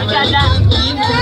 我叫张